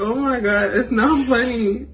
Oh my god, it's not funny.